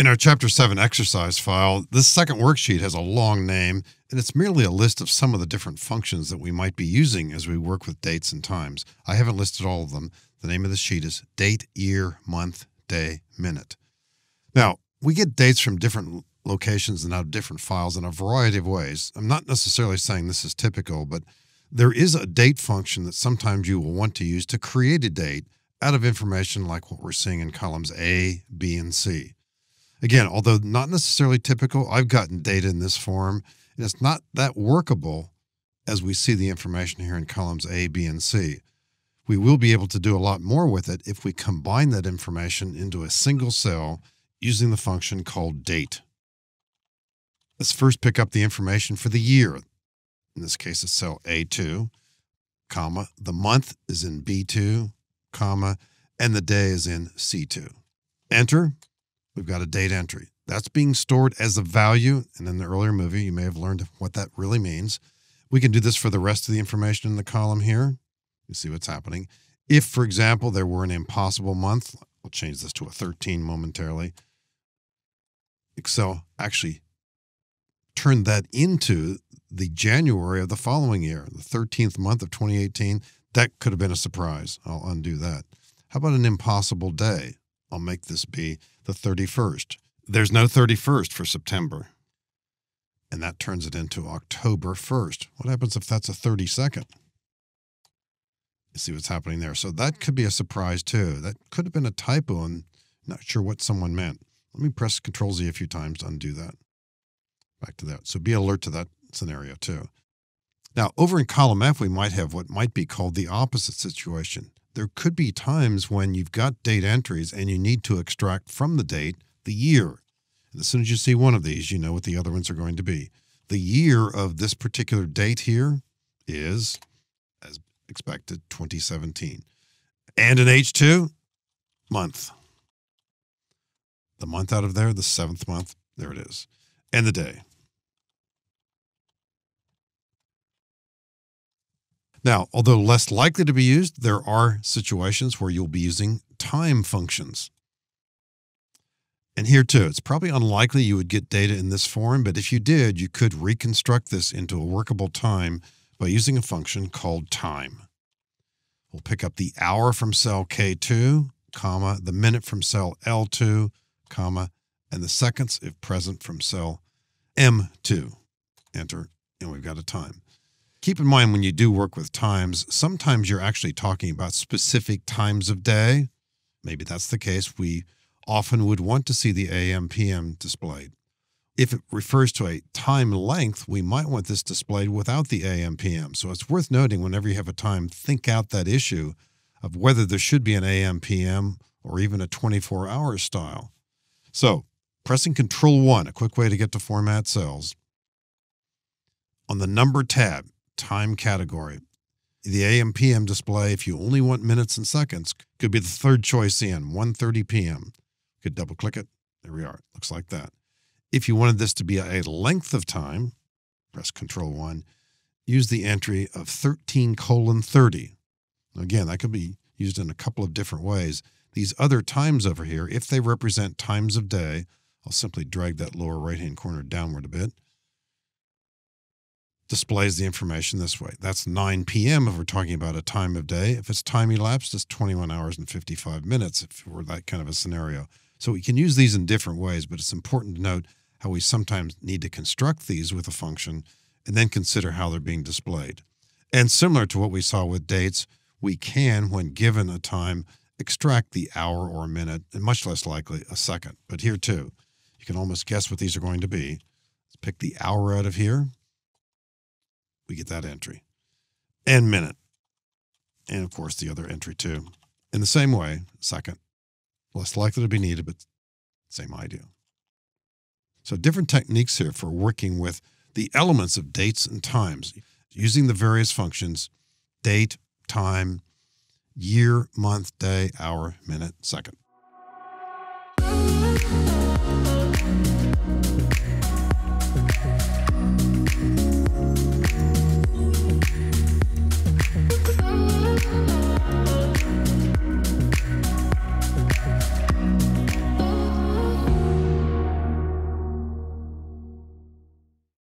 In our Chapter 7 exercise file, this second worksheet has a long name, and it's merely a list of some of the different functions that we might be using as we work with dates and times. I haven't listed all of them. The name of the sheet is Date, Year, Month, Day, Minute. Now, we get dates from different locations and out of different files in a variety of ways. I'm not necessarily saying this is typical, but there is a date function that sometimes you will want to use to create a date out of information like what we're seeing in columns A, B, and C. Again, although not necessarily typical, I've gotten data in this form, and it's not that workable as we see the information here in columns A, B, and C. We will be able to do a lot more with it if we combine that information into a single cell using the function called date. Let's first pick up the information for the year. In this case, it's cell A2, comma, the month is in B2, comma, and the day is in C2. Enter, we've got a date entry. That's being stored as a value. And in the earlier movie, you may have learned what that really means. We can do this for the rest of the information in the column here. You see what's happening. If, for example, there were an impossible month, I'll change this to a 13 momentarily. Excel actually turned that into the January of the following year, the 13th month of 2018. That could have been a surprise. I'll undo that. How about an impossible day? I'll make this be the 31st. There's no 31st for September. And that turns it into October 1st. What happens if that's a 32nd? You see what's happening there. So that could be a surprise too. That could have been a typo and not sure what someone meant. Let me press Control Z a few times to undo that. Back to that. So be alert to that scenario too. Now, over in column F, we might have what might be called the opposite situation there could be times when you've got date entries and you need to extract from the date the year. And as soon as you see one of these, you know what the other ones are going to be. The year of this particular date here is, as expected, 2017. And an H2, month. The month out of there, the seventh month, there it is. And the day. Now, although less likely to be used, there are situations where you'll be using time functions. And here too, it's probably unlikely you would get data in this form, but if you did, you could reconstruct this into a workable time by using a function called time. We'll pick up the hour from cell K2, comma, the minute from cell L2, comma, and the seconds, if present, from cell M2. Enter, and we've got a time. Keep in mind when you do work with times, sometimes you're actually talking about specific times of day. Maybe that's the case. We often would want to see the AM PM displayed. If it refers to a time length, we might want this displayed without the AM PM. So it's worth noting whenever you have a time, think out that issue of whether there should be an AM PM or even a 24 hour style. So pressing Control 1, a quick way to get to format cells. On the number tab, time category. The AM PM display, if you only want minutes and seconds, could be the third choice in 1:30 p.m. Could double click it. There we are. Looks like that. If you wanted this to be a length of time, press Control 1. Use the entry of 13 colon 30. Again, that could be used in a couple of different ways. These other times over here, if they represent times of day, I'll simply drag that lower right hand corner downward a bit displays the information this way. That's 9 p.m. if we're talking about a time of day. If it's time elapsed, it's 21 hours and 55 minutes if we're that kind of a scenario. So we can use these in different ways, but it's important to note how we sometimes need to construct these with a function and then consider how they're being displayed. And similar to what we saw with dates, we can, when given a time, extract the hour or a minute, and much less likely a second. But here too, you can almost guess what these are going to be. Let's pick the hour out of here we get that entry and minute. And of course, the other entry too. In the same way, second, less likely to be needed, but same idea. So, different techniques here for working with the elements of dates and times using the various functions date, time, year, month, day, hour, minute, second.